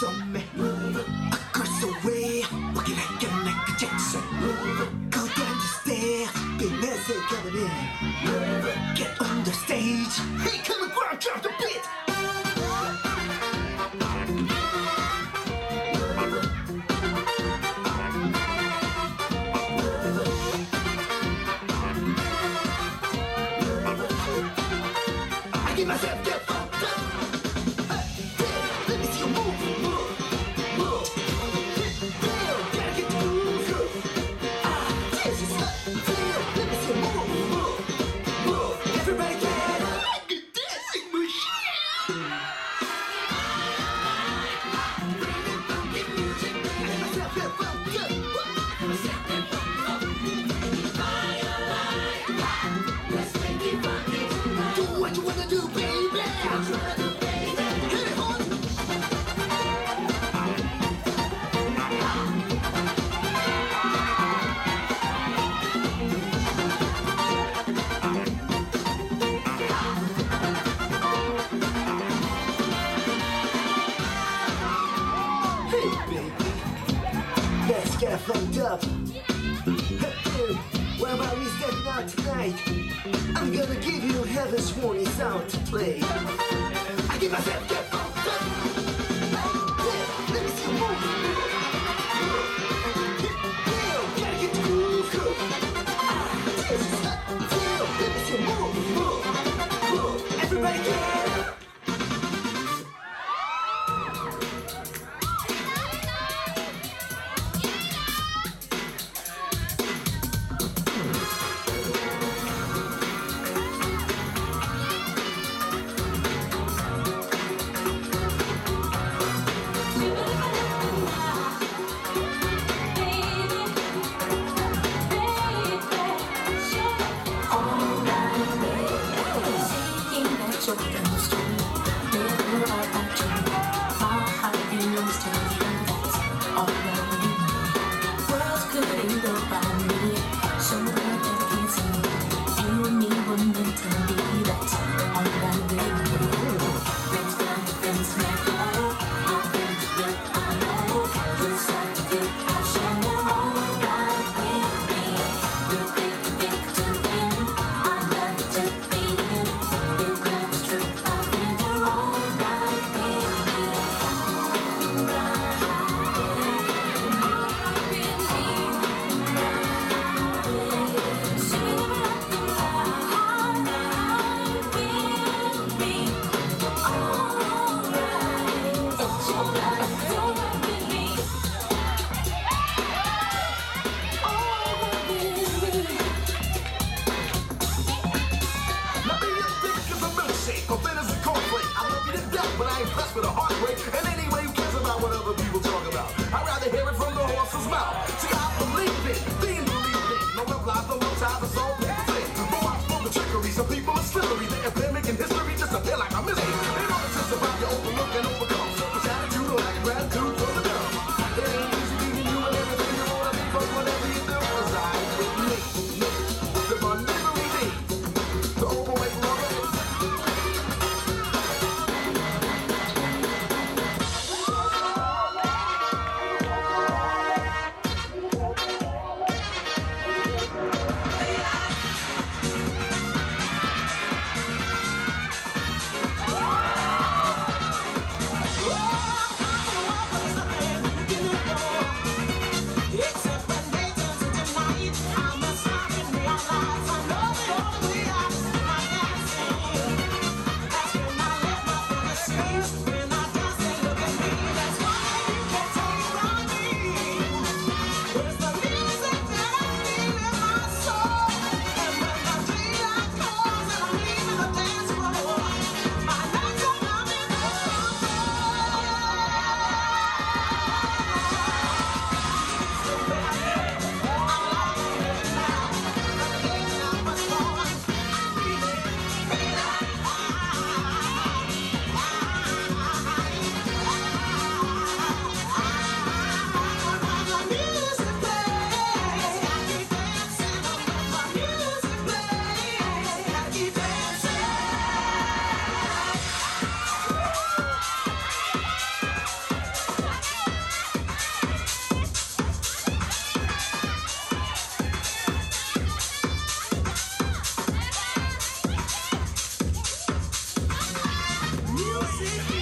kiss on me Across the way Looking like a Michael Jackson. Go down the stair Big message coming in Get on the stage. Hey come and grab, drop the beat. I get myself get fucked up up. Where about we stepping out tonight? I'm gonna give you heaven's warning sound to play. I give myself up. Please. see you.